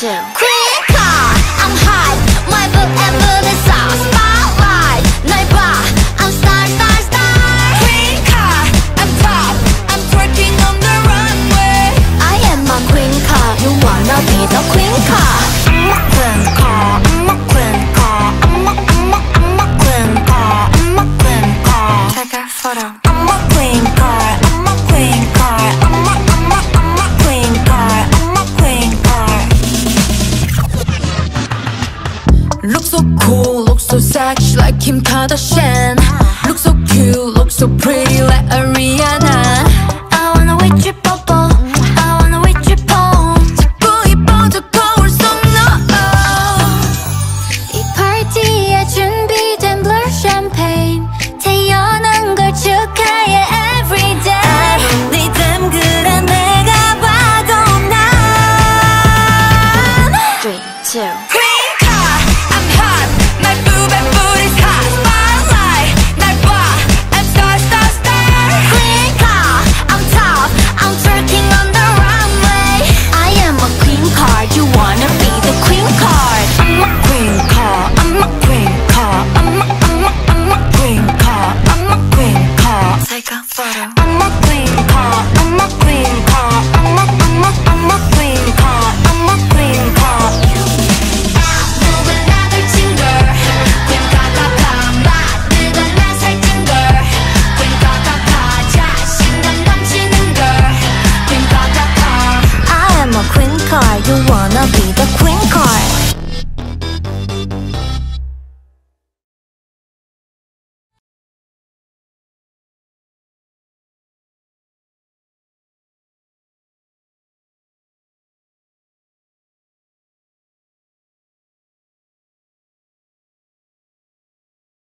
too. so cool, look so sexy like Kim Kardashian. Look so cute, look so pretty like Ariana queen card You wanna be the queen card